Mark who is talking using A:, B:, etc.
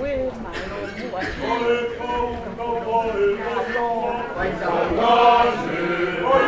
A: read with my
B: Amen.